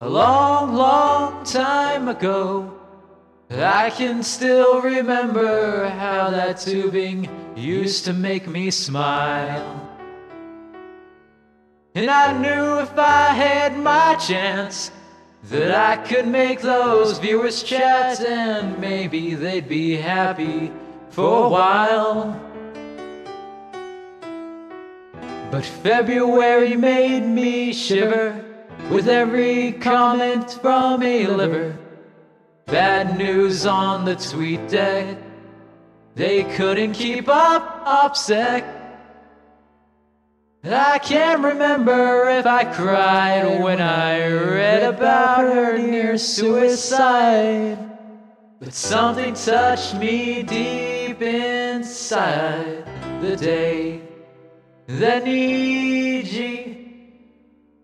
A long, long time ago, I can still remember how that tubing used to make me smile. And I knew if I had my chance that I could make those viewers chat and maybe they'd be happy for a while. But February made me shiver with every comment from a liver. Bad news on the tweet deck. They couldn't keep up, upset. I can't remember if I cried when I read about her near suicide. But something touched me deep inside the day that Niji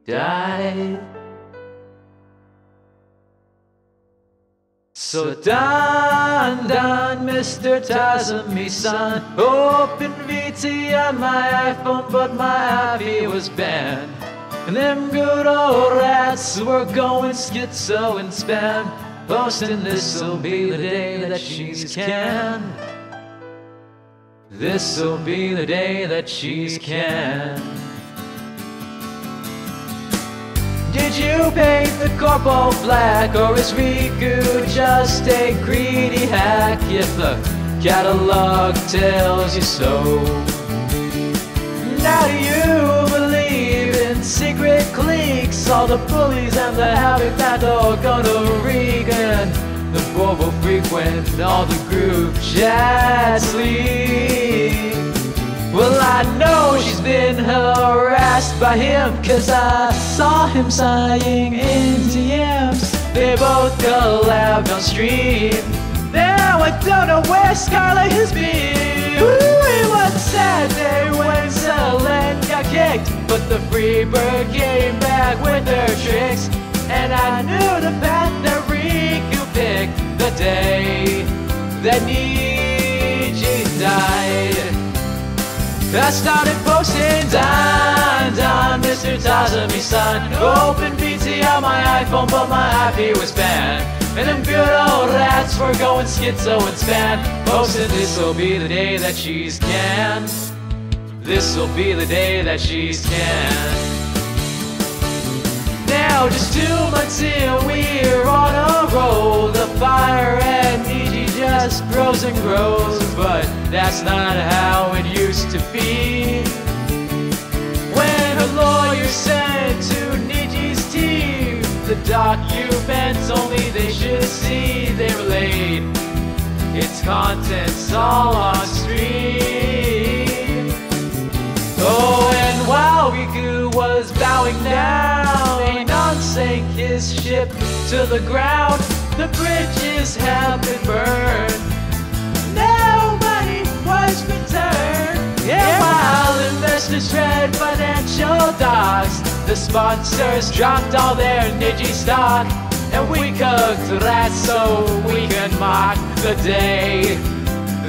died. So Don, Don, Mr. Tazumi-san Open on my iPhone, but my IP was banned And them good old rats were going schizo and spam Posting this'll be the day that she's canned This'll be the day that she's canned Did you paint the corpo black, or is Riku just a greedy hack? If the catalog tells you so. Now do you believe in secret cliques? All the bullies and the habitado gonna Regan. The Bobo frequent all the group chats leave. Well, I know she's been harassed by him, cause I saw him sighing in DMs. They both collabed on stream. Now I don't know where Scarlet has been. Ooh, it was sad day when Selen got kicked, but the Freebird came back with their tricks. And I knew the path that Riku picked the day that Niji I started posting. Don, Don, Mr. Tazumi-san Open BT on my iPhone, but my IP was banned. And them good old rats were going schizo and span. Posting this'll be the day that she's canned This'll be the day that she's canned now just two months in, we're on a roll. The fire just grows and grows, but that's not how it used to be. When her lawyer said to Niji's team, the documents only they should see they relayed its contents all on stream. Oh, and while Riku was bowing down, Anon sank his ship to the ground. The bridges have been burned. No money was returned. And while investors read financial docs, the sponsors dropped all their Niji stock. And we cooked that so we can mock the day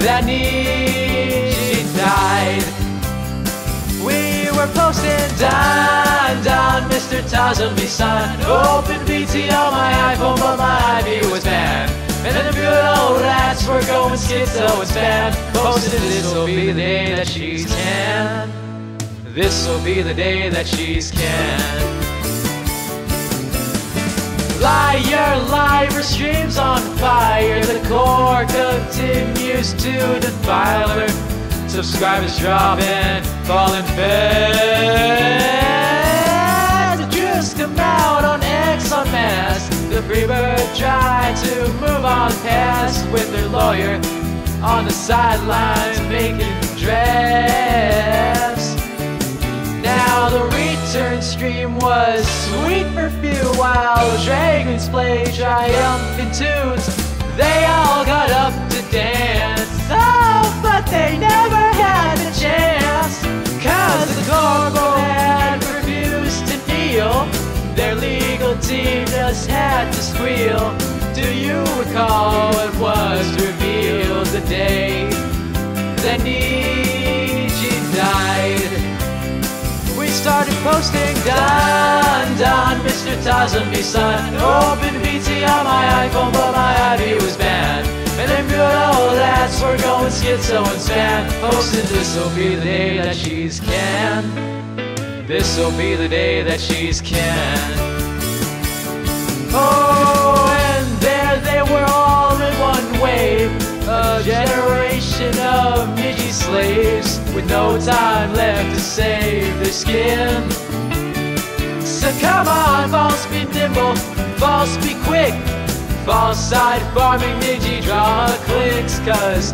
that Niji died. We were posting Don, Don, Mr. Tazumi-san Open BT on my iPhone, but my And the good old rats were going schizo. And spam Posted this'll be the day that she's can. This'll be the day that she's can. Liar, live streams on fire. The core continues to defile her. Subscribers dropping, falling fast. Just come out on X on mass. The Freebird tried to move on With their lawyer on the sidelines making drafts Now the return stream was sweet for few While. Dragons played triumphant tunes They all got up to dance. Oh, but they never had a chance Cause the Corvo had refused to kneel. Their legal team just had to squeal Do you recall what was revealed the day that Niji died? We started posting Don, Don, Mr. Tazumi-san Open VT on my iPhone but my IP was banned And them good oh, old lads were going schizo and span Posting this'll be the day that she's can This'll be the day that she's can Oh, generation of midgy slaves With no time left to save their skin. So come on, false be nimble, false be quick. False side farming midgy drama clicks Cause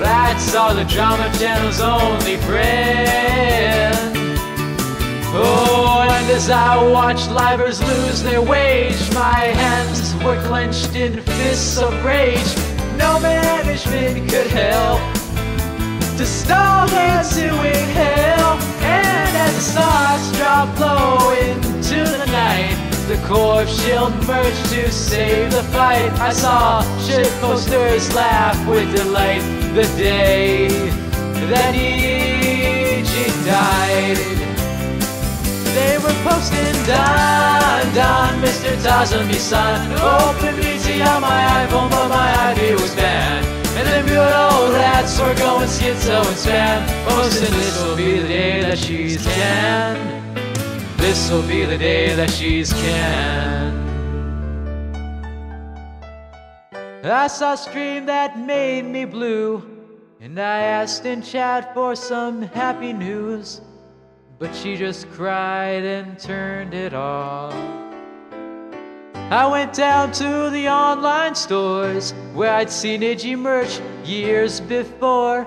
rats are the drama channel's only friend. Oh, and as I watched livers lose their wage, my hands were clenched in fists of rage. No management could help to stall their ensuing hell. And as the stars dropped low into the night, the Corps shield merged to save the fight. I saw ship posters laugh with delight the day that Niji died. They were posting Don, Don, Mr. Tazumi-san Open VT on my iPhone, but my IP was banned And them good old rats were going schizo and spam Posting oh, this'll be the day that she's can. This'll be the day that she's can. I saw a stream that made me blue And I asked in chat for some happy news but she just cried and turned it off. I went down to the online stores where I'd seen Niji merch years before,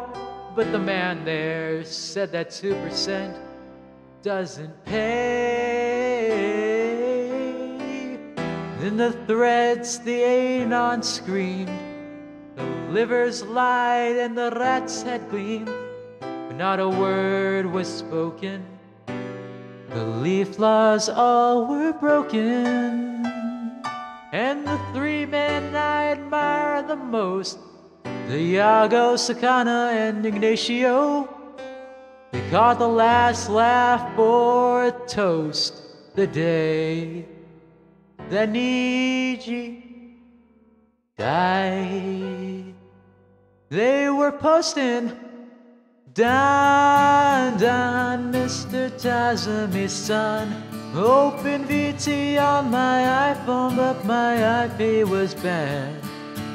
but the man there said that 2% doesn't pay. In the threads, the Anon screamed, the livers lied and the rats had gleamed, but not a word was spoken. The leaf laws all were broken. And the three men I admire the most, the Iago, Sakana, and Ignacio, they caught the last laugh for a toast the day that Niji died. They were posting Don, Don, Mr. Tazumi-san. Open VT on my iPhone, but my IP was banned.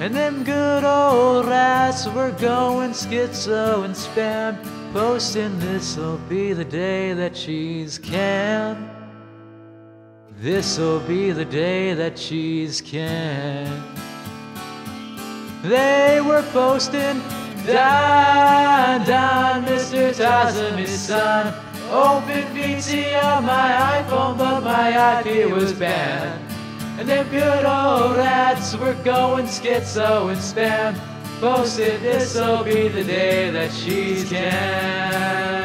And them good old rats were going schizo and spam. Posting this'll be the day that she's can. This'll be the day that she's can. They were posting Don, Don, Mr. Tazumi-san. Open VT on my iPhone, but my IP was banned. And them good old rats were going schizo and spam. Posted this'll be the day that she's can.